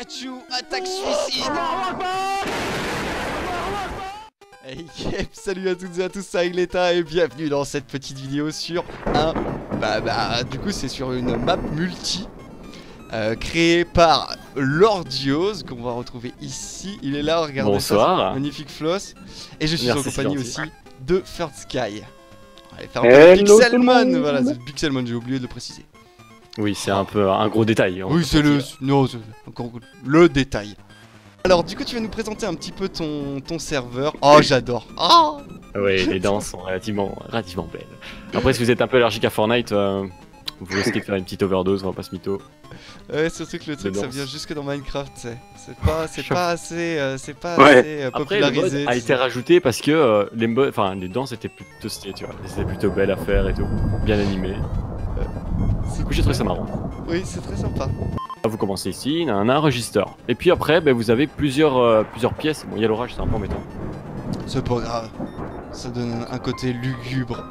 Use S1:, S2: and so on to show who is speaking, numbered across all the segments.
S1: Pikachu, attaque suicide Hey Kep, salut à toutes et à tous, c'est Aigleta et bienvenue dans cette petite vidéo sur un... Bah bah, du coup c'est sur une map multi euh, créée par Lordios qu'on va retrouver ici. Il est là, regardez
S2: Bonsoir.
S1: ça, magnifique floss. Et je suis
S2: Merci,
S1: en compagnie aussi de Third Sky. Allez, faire un
S3: Hello,
S1: Pixelmon, voilà, c'est Pixelmon, j'ai oublié de le préciser.
S2: Oui, c'est un peu un gros détail.
S1: Oui, c'est le. Non, c'est encore le détail. Alors, du coup, tu vas nous présenter un petit peu ton, ton serveur. Oh, j'adore. Oh
S2: Oui, les danses sont relativement, relativement belles. Après, si vous êtes un peu allergique à Fortnite, euh, vous risquez de faire une petite overdose, on va pas se mytho.
S1: Ouais, surtout que le truc, ça vient jusque dans Minecraft, tu sais. C'est pas, c'est pas assez, euh, c'est pas
S3: Ouais.
S1: assez euh,
S2: Après, le mode
S1: popularisé.
S2: a été rajouté parce que euh, les, les danses étaient plutôt stylées, tu vois. Elles étaient plutôt belles à faire et tout, bien animées. Du coup, j'ai trouvé ça marrant.
S1: Oui, c'est très sympa.
S2: Vous commencez ici, il y a un register. Et puis après, ben, vous avez plusieurs, euh, plusieurs pièces. Bon, il y a l'orage, c'est un peu embêtant.
S1: C'est pas grave. Ça donne un côté lugubre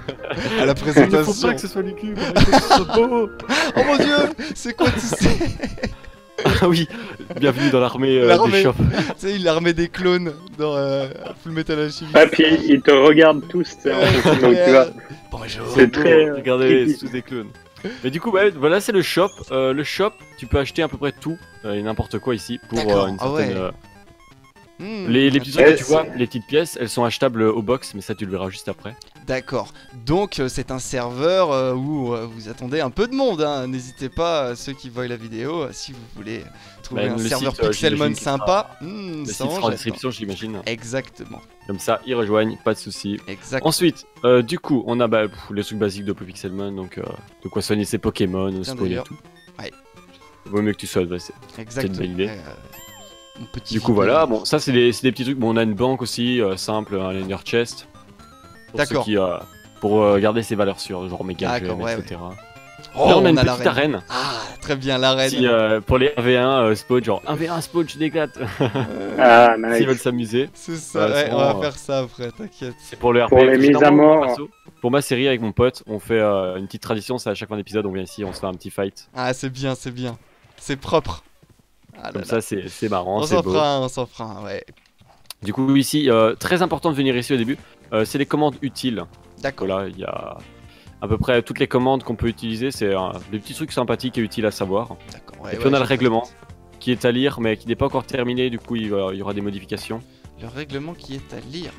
S1: à la présentation.
S2: ce soit lugubre, il faut que ce soit beau.
S1: Oh mon dieu, c'est quoi tout ça?
S2: Ah oui, bienvenue dans l'armée euh,
S1: L'armée.
S2: des shops.
S1: Tu sais, il a armé des clones dans euh, Full Metal Alchemist.
S3: Ah, puis ils te regardent tous, tu fait, donc tu vois.
S1: Bonjour.
S3: C'est très.
S2: Regardez, sous des clones. Mais du coup, ouais, voilà, c'est le shop. Euh, le shop, tu peux acheter à peu près tout euh, et n'importe quoi ici pour euh, une
S1: ah
S2: certaine.
S1: ouais.
S2: euh,
S1: Hmm,
S2: les, les petits trucs
S3: Ouais,
S2: que tu vois,
S3: c'est-
S2: les petites pièces, elles sont achetables au box, mais ça tu le verras juste après.
S1: D'accord. Donc euh, c'est un serveur euh, où euh, vous attendez un peu de monde. hein. N'hésitez pas, ceux qui voient la vidéo, si vous voulez trouver
S2: Bah,
S1: un
S2: le
S1: serveur
S2: site, euh,
S1: Pixelmon
S2: j'imagine qu'il
S1: sympa. hmm,
S2: Le
S1: ça
S2: site
S1: en
S2: sera en description, j'imagine.
S1: Exactement.
S2: Comme ça, ils rejoignent, pas de soucis.
S1: Exactement.
S2: Ensuite, euh, du coup, on a bah, pff, les trucs basiques de Pixelmon, donc euh, de quoi soigner ses Pokémon, spawner et tout.
S1: Ouais.
S2: Vaut mieux que tu sois adressé.
S1: Exactement.
S2: belle idée.
S1: Ouais, euh, mon petit
S2: Du coup, voilà, bon, ça c'est des, c'est des petits trucs. Bon, on a une banque aussi, euh, simple, un liner chest. Pour ceux
S1: D'accord.
S2: qui, euh, pour euh, garder ses valeurs sûres, genre méga
S1: D'accord,
S2: gem,
S1: ouais,
S2: etc.
S1: Oh,
S2: Là, on a une petite
S1: l'arène.
S2: arène.
S1: Ah, très bien, l'arène.
S2: Si, euh, pour les 1v1 euh, spawn, genre 1v1 spawn, je déclate.
S1: Euh,
S3: Ah,
S2: S'ils veulent
S3: nice.
S2: s'amuser.
S1: c'est ça,
S2: Ouais,
S1: on va faire ça après, t'inquiète.
S2: C'est pour le RP.
S3: Pour les mises à mort.
S2: perso, Pour ma série avec mon pote, on fait euh, une petite tradition, c'est à chaque fin d'épisode, on vient ici, on se fait un petit fight.
S1: Ah, c'est bien, c'est bien. C'est propre. Ah là
S2: Comme
S1: là.
S2: ça, c'est c'est marrant,
S1: on
S2: c'est
S1: s'en
S2: beau.
S1: fera un, on s'en fera un, ouais.
S2: Du coup, ici, euh, très important de venir ici au début, euh, c'est les commandes utiles.
S1: D'accord.
S2: Voilà, il y a à peu près toutes les commandes qu'on peut utiliser, c'est euh, des petits trucs sympathiques et utiles à savoir.
S1: D'accord. ouais,
S2: et puis
S1: ouais,
S2: on a le règlement qui est à lire, mais qui n'est pas encore terminé, du coup il, va- il y aura des modifications.
S1: Le règlement qui est à lire.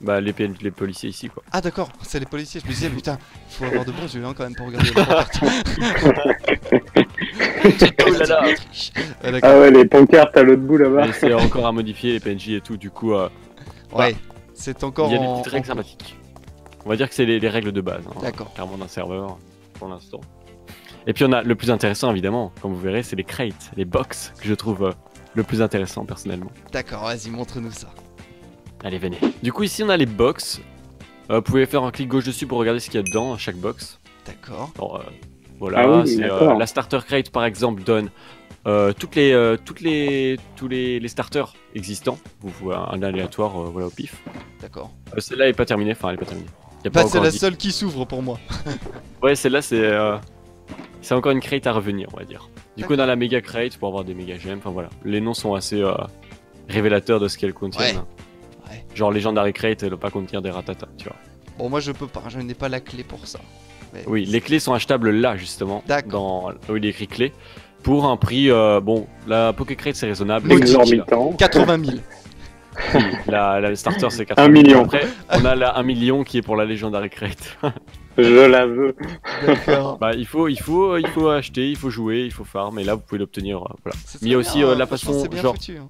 S2: Bah, les, PN les policiers ici, quoi.
S1: Ah d'accord, c'est les policiers. Je me disais, putain, faut avoir de bons yeux hein, quand même pour regarder.
S2: Oh là.
S1: Ah, d'accord.
S3: Ah ouais, les pancartes à l'autre bout là-bas.
S2: Mais c'est encore à modifier les PNJ et tout, du coup euh,
S1: Ouais, c'est encore
S2: il y a des petites règles
S1: en-
S2: sympathiques. On va dire que c'est les, les règles de base, hein,
S1: D'accord.
S2: clairement d'un serveur, pour l'instant. Et puis on a le plus intéressant évidemment, comme vous verrez, c'est les crates, les box, que je trouve euh, le plus intéressant personnellement.
S1: D'accord, vas-y, montre-nous ça.
S2: Allez, venez. Du coup, ici, on a les box. Euh, vous pouvez faire un clic gauche dessus pour regarder ce qu'il y a dedans, chaque box.
S1: D'accord.
S2: Euh, voilà,
S3: Ah oui,
S2: c'est, euh, la starter crate, par exemple, donne euh, toutes les, euh, toutes les, tous les, les starters existants. Vous voyez un aléatoire, euh, voilà, au pif.
S1: D'accord.
S2: Euh, celle-là est pas terminée, enfin, elle est pas terminée. Y a
S1: Bah, c'est la
S2: dit-
S1: seule qui s'ouvre pour moi.
S2: Ouais, celle-là, c'est, euh, c'est encore une crate à revenir, on va dire. Du coup, on a la méga crate pour avoir des méga gemmes. Enfin, voilà. Les noms sont assez euh, révélateurs de ce qu'elles contiennent.
S1: Ouais.
S2: Genre, Legendary Crate, elle va pas contenir des ratatas, tu vois.
S1: Bon, moi je peux pas, je n'ai pas la clé pour ça. Mais-
S2: Oui, les clés sont achetables là justement,
S1: D'accord.
S2: dans là où il est écrit clé, pour un prix, euh, bon, la Pokécrate c'est raisonnable.
S1: Modique.
S3: Exorbitant.
S1: 80 000.
S2: La, la starter c'est 80
S3: Un million.
S2: Après, on a la 1 million qui est pour la Legendary Crate.
S3: Je la veux.
S1: D'accord.
S2: bah, il faut, il faut, il faut acheter, il faut jouer, il faut farm, et là vous pouvez l'obtenir, euh, voilà. Mais il y a aussi, euh, la
S1: franchement,
S2: façon, genre-
S1: foutu, hein.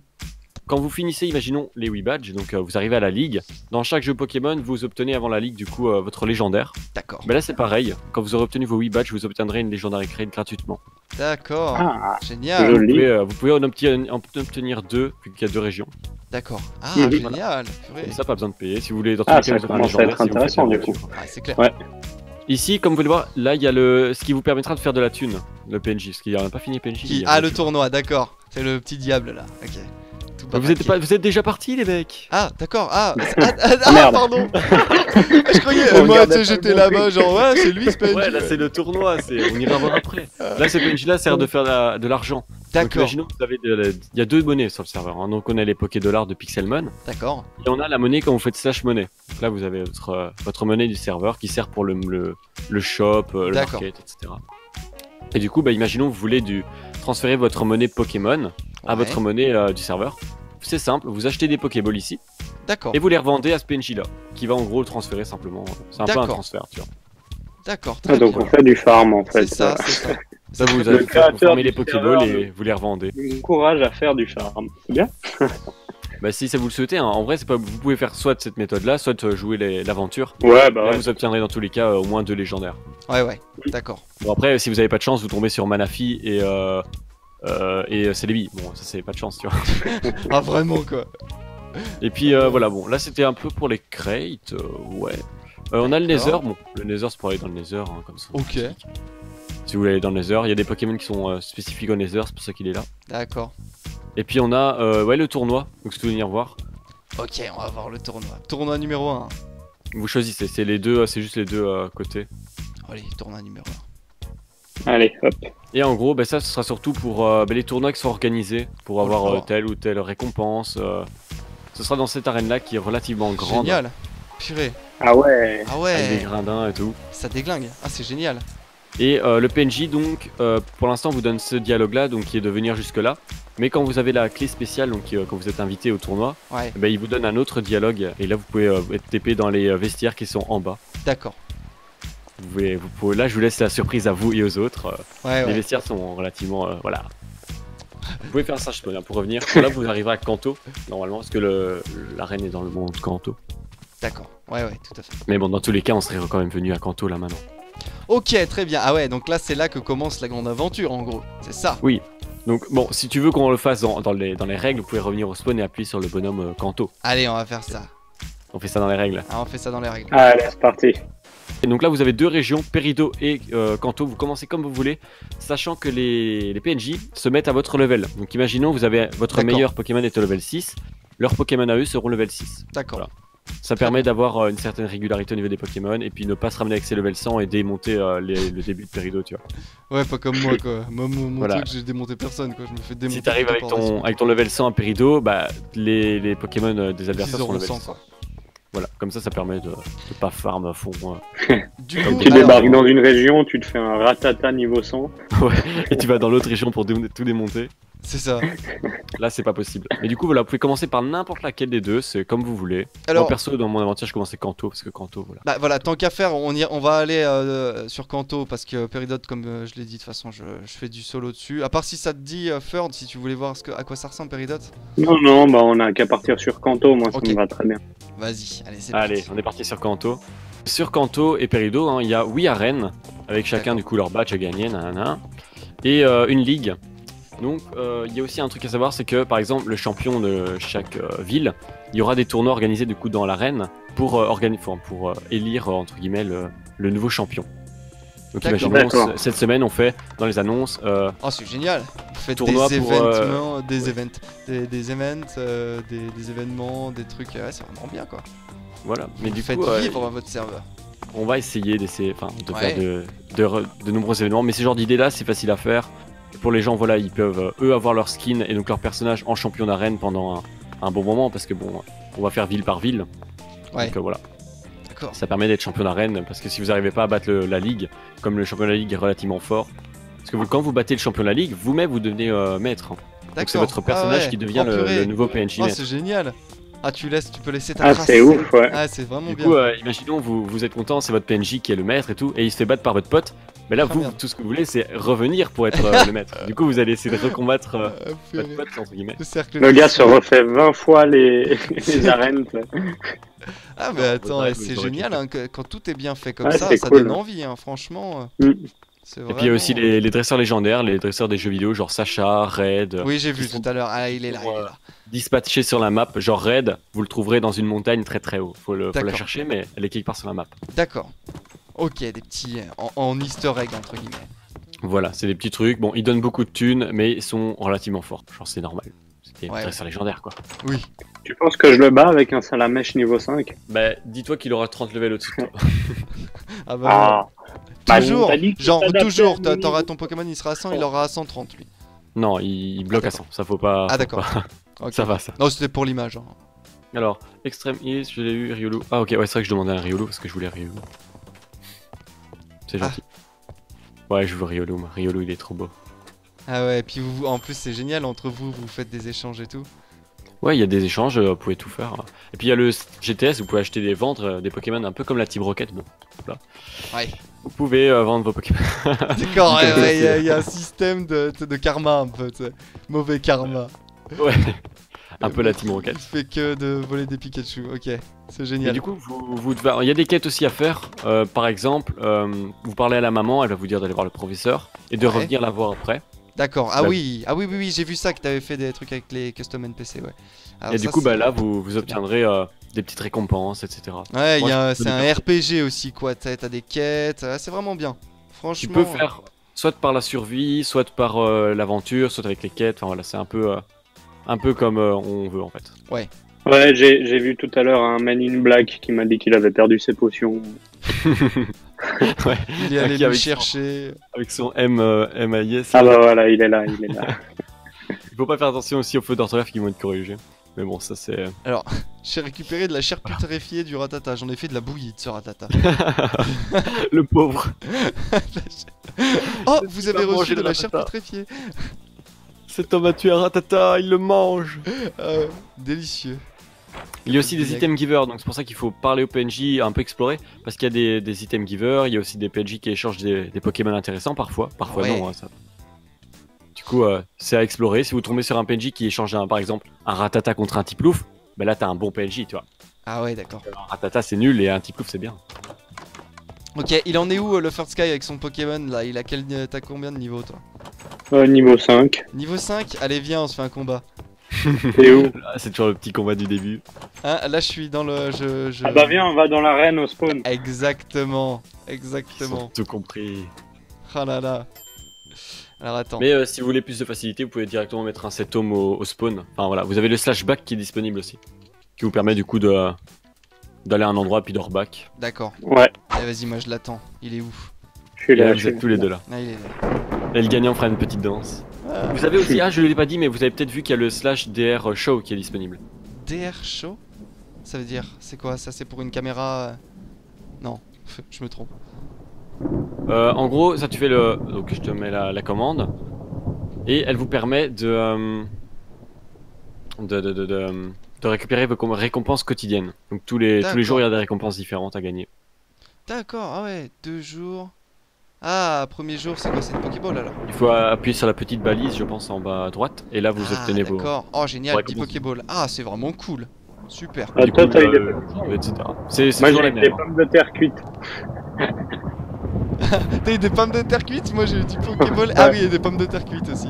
S2: Quand vous finissez, imaginons les 8 badges, donc euh, vous arrivez à la ligue. Dans chaque jeu Pokémon, vous obtenez avant la ligue du coup euh, votre légendaire.
S1: D'accord.
S2: Mais là c'est pareil, quand vous aurez obtenu vos 8 badges, vous obtiendrez une Legendary Crate gratuitement.
S1: D'accord.
S3: Ah,
S1: Génial.
S2: Vous pouvez, euh, vous pouvez en obtenir, en obtenir deux, vu qu'il y a deux régions.
S1: D'accord. Ah, génial.
S2: Comme ça, pas besoin de payer. Si vous voulez, dans tous
S3: Ah,
S2: les cas,
S3: ça commence à être intéressant, du coup.
S1: Ah, c'est clair.
S3: Ouais.
S2: Ici, comme vous pouvez le voir, là, il y a le... ce qui vous permettra de faire de la thune, le PNJ. Parce qu'il n'y a pas fini PNJ.
S1: Qui... Ah, le tournoi, d'accord. C'est le petit diable là. Ok.
S2: Vous êtes, pas, vous êtes déjà partis, les mecs?
S1: Ah, d'accord. Ah, ah, ah, ah, pardon. je croyais,
S3: On
S1: moi, j'étais là-bas, genre, ouais, c'est lui, Sponge.
S2: Ouais, là c'est le tournoi, c'est... on ira voir après. Là, ce PNJ-là sert de faire la- de l'argent.
S1: D'accord,
S2: imaginons que vous avez Il y a deux monnaies sur le serveur. hein. Donc, on a les Poké Dollars de Pixelmon.
S1: d'accord.
S2: Et on a la monnaie quand vous faites slash monnaie. Donc là, vous avez votre, euh, votre monnaie du serveur qui sert pour le, le, le shop, euh, le market, etc. Et du coup, bah, imaginons que vous voulez du... transférer votre monnaie Pokémon à
S1: Ouais.
S2: votre monnaie euh, du serveur. C'est simple, vous achetez des Pokéballs ici
S1: D'accord,
S2: et vous les revendez à ce PNJ là, qui va en gros le transférer simplement. C'est un peu un
S1: D'accord.
S2: transfert, tu vois.
S1: d'accord.
S3: Ah, donc
S1: bien.
S3: on fait du farm en fait.
S1: C'est ça, c'est ça.
S2: Ça, vous, avez, vous les Pokéballs et vous les revendez.
S3: Encourage à faire du farm. C'est bien
S2: Bah, si ça vous le souhaitez, hein. en vrai, c'est pas... vous pouvez faire soit cette méthode là, soit jouer les- l'aventure.
S3: Ouais, bah
S2: Là,
S3: ouais.
S2: vous obtiendrez dans tous les cas euh, au moins deux légendaires.
S1: Ouais, ouais, d'accord.
S2: Bon après, si vous avez pas de chance, vous tombez sur Manafi et euh, euh, et euh, Celebi. Bon, ça c'est pas de chance, tu vois.
S1: Ah, vraiment, quoi.
S2: Et puis euh, voilà, bon, là c'était un peu pour les crates, euh, ouais. Euh, on a le Nether, bon, le Nether c'est pour aller dans le Nether, hein, comme ça.
S1: Ok.
S2: Si vous voulez aller dans le Nether, il y a des Pokémon qui sont spécifiques au Nether, c'est pour ça qu'il est là.
S1: D'accord.
S2: Et puis on a, euh, ouais, le tournoi, donc si vous venir voir,
S1: Ok, on va voir le tournoi. Tournoi numéro 1.
S2: vous choisissez, c'est les deux, c'est juste les deux côtés.
S1: Allez, tournoi numéro
S3: Allez, hop.
S2: Et en gros, bah, ça, ce sera surtout pour euh, bah, les tournois qui sont organisés, pour
S1: Oh,
S2: avoir
S1: d'accord.
S2: euh, telle ou telle récompense. euh. Ce sera dans cette arène-là qui est relativement
S1: 1.
S2: grande,
S1: Génial. Purée.
S3: Ah ouais.
S1: Ah
S2: avec des
S1: ouais,
S2: grindins et tout.
S1: ça déglingue. Ah, c'est génial.
S2: Et euh, le PNJ, donc, euh, pour l'instant, vous donne ce dialogue-là, donc qui est de venir jusque-là. Mais quand vous avez la clé spéciale, donc euh, quand vous êtes invité au tournoi,
S1: Ouais,
S2: eh ben, il vous donne un autre dialogue. Et là, vous pouvez euh, être TP dans les euh, vestiaires qui sont en bas.
S1: d'accord.
S2: Vous pouvez, vous pouvez- là, je vous laisse la surprise à vous et aux autres. euh,
S1: Ouais,
S2: Les
S1: ouais.
S2: vestiaires sont relativement. euh, voilà. Vous pouvez faire ça, je peux bien, pour revenir. Là, vous arriverez à Kanto, normalement, parce que le- l'arène est dans le monde Kanto.
S1: D'accord. Ouais, ouais, tout à fait.
S2: Mais bon, dans tous les cas, on serait quand même venu à Kanto là maintenant.
S1: Ok, très bien. Ah ouais, donc là, c'est là que commence la grande aventure, en gros. C'est ça.
S2: Donc, bon, si tu veux qu'on le fasse dans, dans les, dans les règles, vous pouvez revenir au spawn et appuyer sur le bonhomme euh, Kanto.
S1: Allez, on va faire ça.
S2: On fait ça dans les règles.
S1: Ah, on fait ça dans les règles.
S3: Allez, c'est parti.
S2: Et donc là, vous avez deux régions, Perido et euh, Kanto. Vous commencez comme vous voulez, sachant que les, les PNJ se mettent à votre level. Donc, imaginons, vous avez votre meilleur Pokémon est au level 6. Leurs Pokémon à eux seront level 6.
S1: D'accord.
S2: Voilà. Ça permet d'avoir euh, une certaine régularité au niveau des Pokémon et puis ne pas se ramener avec ses level 100 et démonter euh, les- le début de Perido, tu vois.
S1: Ouais, pas comme moi, quoi. Moi, mon, mon
S2: Voilà.
S1: truc, j'ai démonté personne, quoi. Je me fais démonter.
S2: Si t'arrives avec ton, avec ton level 100 à Perido, bah les, les Pokémon euh, des adversaires sont level
S1: 100,
S2: 100.
S1: quoi.
S2: Voilà, comme ça, ça permet de, de pas farm à fond. euh.
S1: Du coup,
S3: Tu
S2: Alors-
S3: débarques dans une région, tu te fais un ratata niveau 100.
S2: et tu vas dans l'autre région pour dé- tout démonter.
S1: c'est ça.
S2: Là, c'est pas possible. Mais du coup, voilà, vous pouvez commencer par n'importe laquelle des deux, c'est comme vous voulez.
S1: Alors,
S2: Moi, perso, dans mon aventure, je commençais Kanto parce que Kanto, voilà.
S1: bah voilà, tant qu'à faire, on, y- on va aller euh, sur Kanto parce que Peridot, comme euh, je l'ai dit, de toute façon, je, je fais du solo dessus. À part si ça te dit, euh, Ferd, si tu voulais voir ce que, à quoi ça ressemble, Peridot.
S3: Non, non, bah on a qu'à partir sur Kanto, moi ça me va très bien.
S1: Vas-y, allez, c'est
S2: Allez,
S1: parti.
S2: on est parti sur Kanto. Sur Kanto et Perido, hein, il y a 8 arènes, avec chacun du coup leur badge à gagner, nanana, et euh, une ligue. Donc euh, il y a aussi un truc à savoir, c'est que par exemple le champion de chaque euh, ville, il y aura des tournois organisés du coup dans l'arène pour, organi- pour élire entre guillemets le, le nouveau champion. Donc imaginons cette semaine on fait dans les annonces euh,
S1: Oh, c'est génial. Vous faites
S2: Tournoi
S1: des
S2: pour,
S1: événements,
S2: euh,
S1: des
S2: ouais.
S1: events, des, des events, euh, des, des événements, des trucs. ouais, c'est vraiment bien, quoi.
S2: voilà. Mais
S1: Vous
S2: du
S1: faites
S2: coup euh,
S1: vivre votre serveur.
S2: on va essayer d'essayer, enfin, de
S1: Ouais.
S2: faire de, de, re- de nombreux événements. Mais ce genre d'idée là, c'est facile à faire. Pour les gens, voilà, ils peuvent euh, eux avoir leur skin et donc leur personnage en champion d'arène pendant un, un bon moment parce que bon, on va faire ville par ville.
S1: Ouais.
S2: Donc euh, voilà,
S1: D'accord.
S2: ça permet d'être champion d'arène parce que si vous n'arrivez pas à battre le- la ligue, comme le champion de la ligue est relativement fort, parce que vous, quand vous battez le champion de la ligue, vous-même vous devenez euh, maître. Donc c'est votre personnage
S1: Ah ouais.
S2: qui devient
S1: Oh,
S2: le, nouveau PNJ
S1: Oh, c'est génial. Ah, tu laisses, tu peux laisser ta
S3: Ah,
S1: trace.
S3: c'est ouf, ouais.
S1: Ah, c'est vraiment
S2: Du
S1: bien.
S2: coup, euh, imaginons, vous, vous êtes content, c'est votre PNJ qui est le maître et tout, et il se fait battre par votre pote. Mais là,
S1: Ah,
S2: vous,
S1: merde.
S2: tout ce que vous voulez, c'est revenir pour être euh, le maître. Du coup, vous allez essayer de recombattre euh,
S1: Ah,
S2: votre pote, entre guillemets.
S1: Le cercle
S3: Le gars se refait 20 fois les, les arènes. ça.
S1: Ah, mais attends, c'est génial hein, que- quand tout est bien fait comme
S3: Ouais,
S1: ça, ça
S3: cool.
S1: donne envie, hein, franchement.
S3: Mm.
S1: C'est
S2: Et puis il y a aussi
S1: vraiment-
S2: les, les dresseurs légendaires, les dresseurs des jeux vidéo, genre Sacha, Red,
S1: Oui, j'ai vu tout à l'heure. Ah, il est là, il est là.
S2: dispatchés sur la map. Genre Red, vous le trouverez dans une montagne très très haut. Faut, le, faut la chercher, mais elle est quelque part sur la map.
S1: D'accord. Ok, des petits en, en easter egg entre guillemets.
S2: Voilà, c'est des petits trucs. Bon, ils donnent beaucoup de thunes, mais ils sont relativement forts. Genre, c'est normal. C'était
S1: Ouais.
S2: très légendaire, quoi.
S1: Oui.
S3: Tu penses que je le bats avec un salamèche niveau 5
S2: Bah, dis-toi qu'il aura 30 levels au-dessus de toi.
S1: Ah bah.
S3: Ah, Bah,
S1: toujours, genre toujours, t'auras ton Pokémon, il sera à 100, il aura à 130 lui.
S2: non, il, il bloque
S1: Ah,
S2: à 100. Ça faut pas.
S1: Ah d'accord.
S2: pas-. Ça va, ça.
S1: Non, c'était pour l'image. hein.
S2: Alors, Extreme East, je l'ai eu, Riolu. Ah, ok, ouais, c'est vrai que je demandais un Riolu parce que je voulais Riolu. C'est
S1: Ah.
S2: gentil. Ouais, je veux Riolu, moi. Il est trop beau.
S1: Ah ouais, et puis vous, en plus c'est génial, entre vous, vous faites des échanges et tout.
S2: Ouais, il y a des échanges, euh, vous pouvez tout faire. Et puis il y a le GTS, vous pouvez acheter des vendre euh, des Pokémon un peu comme la Team Rocket. Bon, là.
S1: Ouais.
S2: Vous pouvez euh, vendre vos Pokémon.
S1: D'accord, ouais, ouais, il y a- il y, a un système de, de karma un peu, mauvais karma.
S2: ouais. un peu la Team Rocket.
S1: Il fait que de voler des Pikachu, ok, c'est
S2: Et
S1: génial.
S2: du coup, vous, vous devez- il y a des quêtes aussi à faire. Euh, par exemple, euh, vous parlez à la maman, elle va vous dire d'aller voir le professeur et de
S1: Ouais.
S2: revenir la voir après.
S1: D'accord, ah
S2: Bah-
S1: oui, ah oui, oui, oui, j'ai vu ça que t'avais fait des trucs avec les custom NPC, ouais. Alors
S2: et du coup, bah là, vous, vous obtiendrez euh, des petites récompenses, etc.
S1: Ouais, c'est un RPG aussi, quoi, t'as des quêtes, ah, c'est vraiment bien.
S2: Tu
S1: Franchement.
S2: peux faire soit par la survie, soit par euh, l'aventure, soit avec les quêtes. Enfin voilà, c'est un peu, euh, un peu comme on veut en fait.
S3: ouais, j'ai j'ai vu tout à l'heure un Man in Black qui m'a dit qu'il avait perdu ses potions.
S2: ouais.
S1: Il est allé
S2: Qui
S1: le
S2: avec son-
S1: chercher.
S2: Avec son M, euh, MIS.
S3: Ah bah voilà, il est là, il est là.
S2: Il faut pas faire attention aussi aux feux d'orthographe qui vont être corrigés. Mais bon, ça c'est.
S1: J'ai récupéré de la chair putréfiée du ratata, j'en ai fait de la bouillie de ce ratata.
S2: le pauvre.
S1: Oh, vous avez reçu de la chair putréfiée
S2: Cet homme a tué un ratata, il le mange.
S1: Ouais, Délicieux.
S2: Il y a aussi des items givers, donc c'est pour ça qu'il faut parler au PNJ, un peu explorer, parce qu'il y a des, des items givers, il y a aussi des PNJ qui échangent des, des Pokémon intéressants parfois, parfois
S1: Ouais.
S2: non. hein, ça. Du coup, euh, c'est à explorer. Si vous tombez sur un PNJ qui échange un, par exemple un ratata contre un Tiplouf, ben là t'as un bon PNJ, tu vois.
S1: Ah ouais, d'accord.
S2: Un ratata c'est nul et un Tiplouf c'est bien.
S1: Ok, il en est où euh, le First Sky avec son Pokémon là? Il a quel... T'as combien de niveau toi?
S3: Euh, niveau 5.
S1: Niveau 5 Allez, viens, on se fait un combat.
S3: T'es où
S2: Là, c'est toujours le petit combat du début.
S1: Hein, là, je suis dans le. Je, je-
S3: Ah bah viens, on va dans l'arène au spawn.
S1: Exactement. Exactement.
S2: tout compris.
S1: Ah là là. Alors attends.
S2: Mais euh, si vous voulez plus de facilité, vous pouvez directement mettre un set home au, au spawn. Enfin voilà, vous avez le slash back qui est disponible aussi. Qui vous permet du coup de d'aller à un endroit puis de reback.
S1: D'accord.
S3: Ouais,
S1: Allez, vas-y, moi je l'attends. Il est où
S3: je suis
S2: Et là,
S3: là.
S2: vous êtes tous les deux là.
S1: Ah, il est là.
S2: Et le gagnant fera une petite danse.
S1: Ah.
S2: Vous avez aussi, ah je ne l'ai pas dit, mais vous avez peut-être vu qu'il y a le slash DR show qui est disponible.
S1: DR show Ça veut dire, c'est quoi Ça, c'est pour une caméra. euh, Non, je me trompe.
S2: Euh, en gros, ça tu fais le. Donc je te mets la, la commande. Et elle vous permet de. euh, de, de, de, de- de récupérer vos com- récompenses quotidiennes. Donc tous les, tous les jours, il y a des récompenses différentes à gagner.
S1: D'accord, ah ouais, deux jours. Ah, premier jour, c'est quoi C'est une Pokéball alors?
S2: Il faut appuyer sur la petite balise, je pense, en bas à droite. Et là, vous
S1: ah,
S2: obtenez vos.
S1: D'accord. Oh, génial, petit. Pokéball. Ah, c'est vraiment cool. Super.
S3: Ah,
S2: du
S3: toi,
S2: coup,
S3: t'as eu des
S2: etc. C'est toujours les
S3: des
S2: hein.
S3: pommes de terre cuites.
S1: T'as eu des pommes de terre cuites? Moi j'ai eu du Pokéball. Ah oui, et des pommes de terre cuites aussi.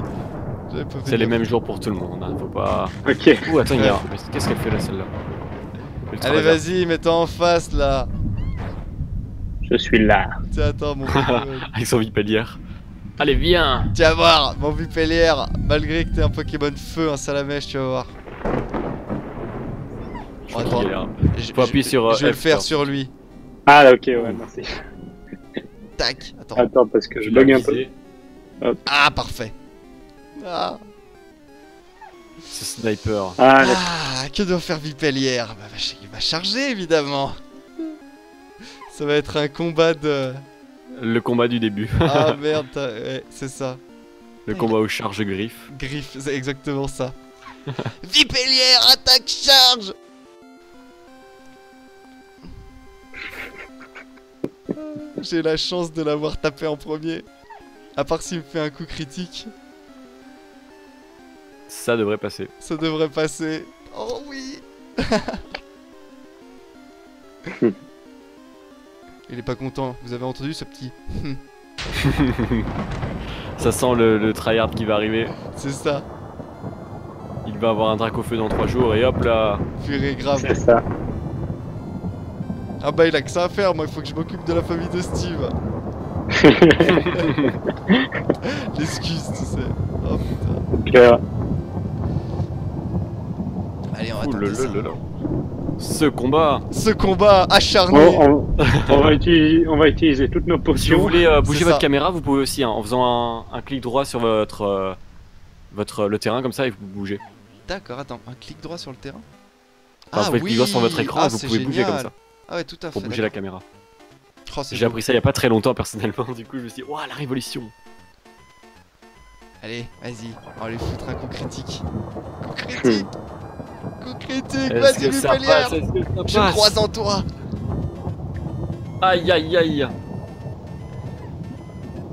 S1: J'avais pas fait
S2: C'est les mêmes jours pour tout le monde. Hein. Faut pas.
S3: Ok.
S2: Ouh, attends, il y a. Qu'est-ce qu'elle fait là, celle-là?
S1: Allez, vas-y, mets-toi en face là.
S3: Je suis là.
S1: Tiens, attends, mon.
S2: Avec son vipellière. Allez, viens
S1: Tu vas voir, mon Vipellière, malgré que t'aies un Pokémon feu, un salamèche, tu vas voir.
S2: Je crois
S1: Attends.
S2: qu'il est là.
S1: Je-
S2: Faut
S1: je-
S2: appuyer sur, euh,
S1: Je vais le faire
S2: quoi.
S1: sur lui.
S3: Ah ok, ouais, merci.
S1: Tac, attends.
S3: Attends, parce que je
S2: Je
S3: bug un peu.
S1: Ah, parfait. Ah,
S2: Ce sniper.
S3: Ah.
S1: Ah, que doit faire Vipellière? Bah, va ch- Il va charger, évidemment. Ça va être un combat de...
S2: Le combat du début.
S1: Ah merde, ouais, c'est ça.
S2: Le combat aux charges griffes.
S1: Griffe, c'est exactement ça. Vipellière, attaque, charge J'ai la chance de l'avoir tapé en premier. À part s'il me fait un coup critique,
S2: Ça devrait passer.
S1: ça devrait passer. Oh oui Il est pas content, vous avez entendu ce petit
S2: Ça sent le, le tryhard qui va arriver.
S1: C'est ça,
S2: Il va avoir un drac au feu dans 3 jours et hop là.
S1: purée grave.
S3: C'est ça.
S1: Ah bah il a que ça à faire, moi il faut que je m'occupe de la famille de Steve. L'excuse, tu sais. Oh putain. Allez, on va
S2: Ouh
S1: ça.
S2: Ce combat
S1: Ce combat acharné.
S3: On, on- on va utiliser, on va utiliser toutes nos
S2: Si vous
S3: potions.
S2: voulez euh, bouger votre
S1: ça.
S2: caméra, vous pouvez aussi, hein, en faisant un, un clic droit sur votre, euh, votre le terrain comme ça et vous bougez.
S1: D'accord, attends, un clic droit sur le terrain.
S2: Enfin, vous pouvez cliquer droit sur votre écran
S1: ah,
S2: et vous
S1: c'est
S2: pouvez bouger comme
S1: génial.
S2: ça
S1: Ah ouais, tout à fait.
S2: pour bouger la caméra.
S1: Oh,
S2: J'ai appris ça il y a pas très longtemps personnellement, du coup je me suis dit, waouh la révolution
S1: Allez, vas-y, on va lui foutre un coup critique. Coup critique Coup critique, vas-y,
S2: ça
S1: Lupelière
S2: ça
S1: Je
S2: passe
S1: crois en toi
S2: Aïe aïe aïe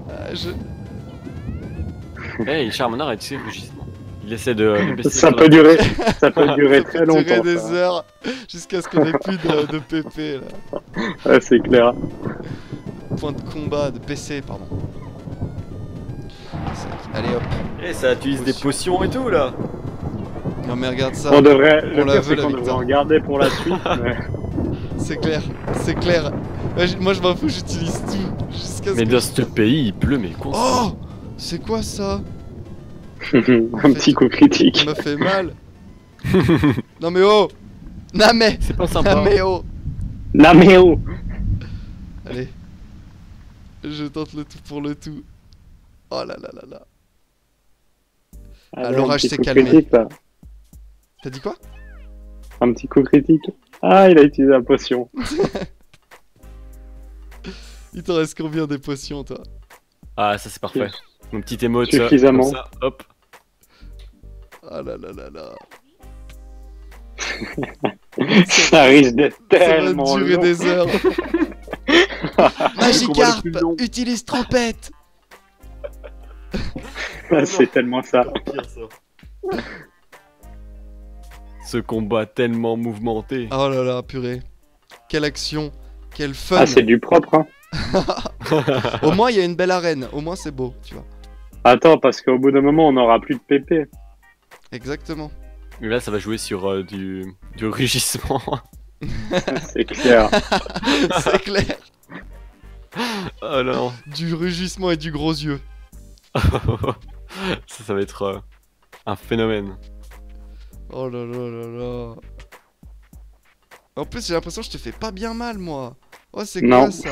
S1: Ah, je...
S2: Hey, Charmander a tué le rugissement. Il essaie de,
S3: Ça peut durer, ça peut durer
S1: Ça
S3: très
S1: peut durer
S3: longtemps.
S1: des
S3: ça.
S1: heures jusqu'à ce qu'on ait plus de, de PP là.
S3: Ouais, c'est clair.
S1: Point de combat, de PC, pardon. Allez hop.
S2: Eh, ça utilise des potions et tout là
S1: Non mais regarde ça,
S3: On devrait,
S1: on
S3: le
S1: la
S3: pire,
S1: veut,
S3: c'est
S1: la
S3: qu'on devrait
S1: victoire.
S3: en garder pour la suite. mais-
S1: c'est clair, c'est clair. Moi je m'en fous, j'utilise tout jusqu'à ce
S2: Mais
S1: que...
S2: dans ce pays, il pleut mais constamment.
S1: Oh C'est quoi ça
S3: un petit coup critique.
S1: Ça m'a fait mal. non mais oh Non mais
S2: C'est pas sympa.
S1: Non mais oh
S3: Naméo
S1: Allez. Je tente le tout pour le tout. Oh là là là là.
S3: Allez,
S1: l'orage s'est calmé.
S3: critique.
S1: T'as dit quoi?
S3: Un petit coup critique. Ah, il a utilisé la potion.
S1: Il t'en reste combien des potions toi?
S2: Ah, ça c'est parfait. Mon petit émote. ça,
S3: Suffisamment.
S2: comme ça, hop.
S1: Oh là là là là.
S3: Ça risque d'être
S1: Ça va
S3: tellement
S1: durer
S3: long.
S1: des heures. Magikarp, utilise trompette.
S3: c'est tellement ça.
S2: Ce combat tellement mouvementé.
S1: Oh là là, purée. Quelle action, quel fun.
S3: Ah, c'est du propre, hein.
S1: Au moins il y a une belle arène, au moins c'est beau, tu vois.
S3: Attends, parce qu'au bout d'un moment, on n'aura plus de PP.
S1: Exactement.
S2: Et là, ça va jouer sur euh, du, du rugissement.
S3: C'est clair.
S1: c'est clair.
S2: oh non.
S1: Du rugissement et du gros yeux.
S2: ça, ça va être euh, un phénomène.
S1: Oh là là là là. En plus, j'ai l'impression que je te fais pas bien mal, moi. Oh, c'est quoi ça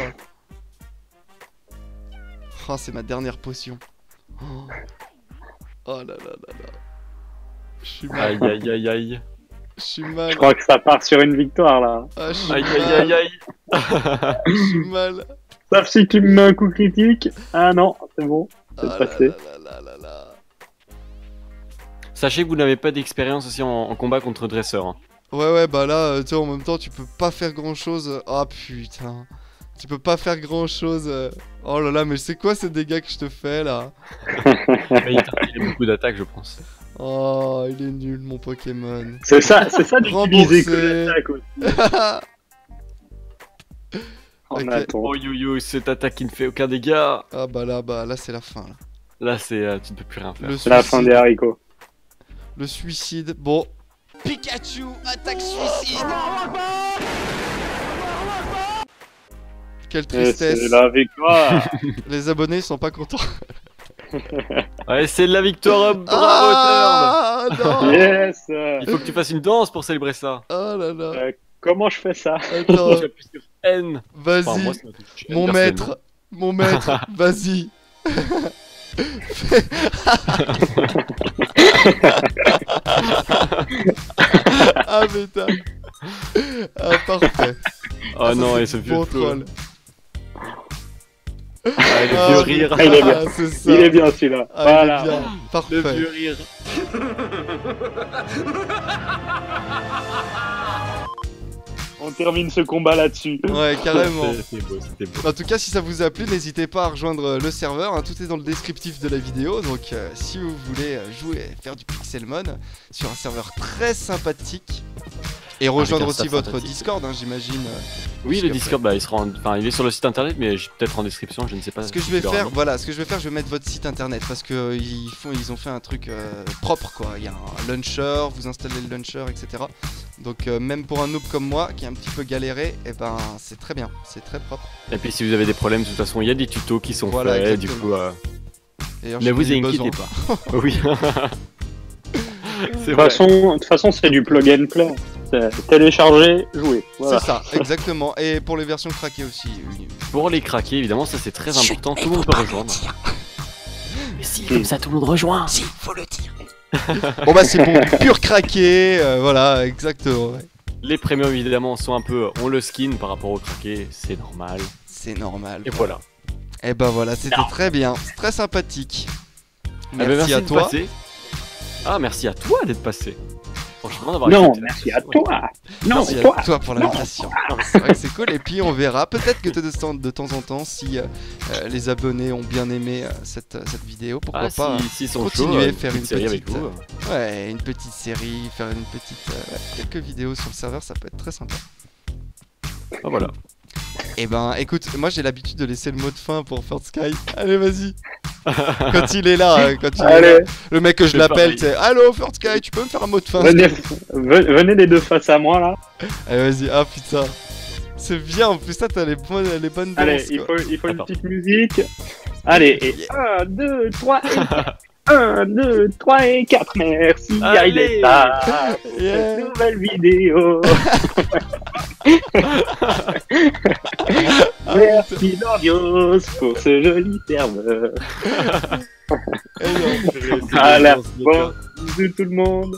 S1: Oh, c'est ma dernière potion. Oh, Oh là là là là. Je suis mal.
S2: Aïe aïe aïe aïe.
S1: Je suis mal.
S3: Je crois que ça part sur une victoire, là.
S1: Ah, je suis
S2: Aïe
S1: mal.
S2: aïe aïe aïe.
S1: Je suis mal.
S3: Sauf si tu me mets un coup critique. Ah non, c'est bon.
S1: Ah
S3: C'est
S1: là
S3: passé.
S1: là là là là là.
S2: Sachez que vous n'avez pas d'expérience aussi en, en combat contre dresseur. hein.
S1: Ouais, ouais, bah là, euh, tu sais, en même temps, tu peux pas faire grand chose. Ah putain. Tu peux pas faire grand chose. Oh là là, mais c'est quoi ces dégâts que je te fais là?
S2: Mais il a beaucoup d'attaques, je pense.
S1: Oh, il est nul mon Pokémon.
S3: C'est ça, c'est ça d'utiliser que l'attaque aussi. En
S1: Ok.
S3: attendant.
S2: Oh yo yo, cette attaque qui ne fait aucun dégât.
S1: ah bah là, bah là, c'est la fin là.
S2: Là, c'est euh, tu ne peux plus rien faire.
S1: Le
S3: La fin des haricots.
S1: Le suicide. Bon. Pikachu, attaque suicide Quelle
S3: Et c'est
S1: tristesse.
S3: la victoire.
S1: Les abonnés sont pas contents.
S2: Ouais, c'est la victoire. Bravo,
S1: ah non
S3: yes.
S2: Il faut que tu fasses une danse pour célébrer ça.
S1: Oh là là.
S3: Euh, comment je fais ça
S2: N.
S1: Vas-y.
S2: moi, ça m'a touché N
S1: Mon maître, mon maître, vas-y. Ah putain. Ah parfait.
S2: Oh
S1: Ça,
S2: non,
S1: c'est
S2: et ce
S1: du
S2: vieux
S1: bon troll.
S2: Ah, le
S1: Ah,
S2: vieux rire.
S3: Ah, il est bien.
S1: Ah.
S3: Il est celui-là.
S1: Ah, il est
S3: voilà.
S1: bien.
S2: Le
S1: Parfait.
S2: vieux rire.
S3: On termine ce combat là-dessus.
S1: Ouais, carrément.
S2: C'est- C'est beau, c'était beau.
S1: En tout cas, si ça vous a plu, n'hésitez pas à rejoindre le serveur. hein, tout est dans le descriptif de la vidéo. Donc, euh, si vous voulez jouer, faire du Pixelmon sur un serveur très sympathique, Et rejoindre aussi votre. Discord, hein, j'imagine. euh.
S2: Oui, le Discord, bah, il sera, en- enfin, il est sur le site internet, mais peut-être en description, je ne sais pas.
S1: Ce que je
S2: si
S1: vais faire, voilà, ce que je vais faire, je vais mettre votre site internet parce que euh, ils font, ils ont fait un truc euh, propre quoi. Il y a un launcher, vous installez le launcher, etc. Donc euh, même pour un noob comme moi qui a un petit peu galéré, et ben c'est très bien, c'est très propre.
S2: Et puis si vous avez des problèmes, de toute façon, il y a des tutos qui sont
S1: Voilà,
S2: faits, du coup. euh, Ne vous inquiétez pas. oui.
S3: De
S2: c'est
S3: toute
S2: vrai.
S3: façon, de toute façon, c'est du plug and play. C'est Télécharger, jouer. Voilà.
S1: C'est ça, exactement. Et pour les versions craquées aussi. une-
S2: Pour les craquer, évidemment, ça c'est très important. Tout le monde peut rejoindre. Mais si, comme ça, tout le monde rejoint.
S1: Bon bah c'est bon, pur craqué, euh, voilà, exactement. ouais.
S2: Les premiums, évidemment, sont un peu. On le skin par rapport au craqué, c'est normal.
S1: C'est normal.
S2: Et voilà.
S1: Et bah voilà, c'était très bien, très sympathique.
S2: Eh ben,
S1: Merci, à toi.
S2: Ah, merci à toi d'être passé. D'avoir
S3: Non, merci à toi. Non,
S1: Merci
S3: toi.
S1: à toi pour l'invitation. C'est vrai que c'est cool. Et puis on verra peut-être que de temps, de temps en temps, si euh, euh, les abonnés ont bien aimé euh, cette, cette vidéo, pourquoi
S2: Ah,
S1: pas.
S2: si, s'ils sont
S1: continuer,
S2: chauds, euh,
S1: faire
S2: petite
S1: une
S2: série avec
S1: petite,
S2: vous.
S1: Ouais, une petite série, faire une petite, euh, quelques vidéos sur le serveur, ça peut être très sympa.
S2: Ah, voilà.
S1: Et ben, écoute, moi j'ai l'habitude de laisser le mot de fin pour First Sky. Allez, vas-y. quand il est là, euh, quand il est là. Le mec que je l'appelle, c'est Allô, First Sky, tu peux me faire un mot de fin
S3: venez, ve- venez les deux face à moi là.
S1: Allez, vas-y. Ah putain. C'est bien, en plus, ça, t'as les, bonnes- les bonnes
S3: Allez,
S1: danses,
S3: il
S1: quoi.
S3: faut, il faut une petite musique. Allez, et 1, 2, 3 et 4. 1, 2, 3 et 4. Merci,
S2: Allez.
S3: Aïleta, pour
S1: Yeah.
S3: cette nouvelle vidéo. Merci, Dorios, pour ce joli
S1: putain. Eh
S3: bon, bisous tout le monde.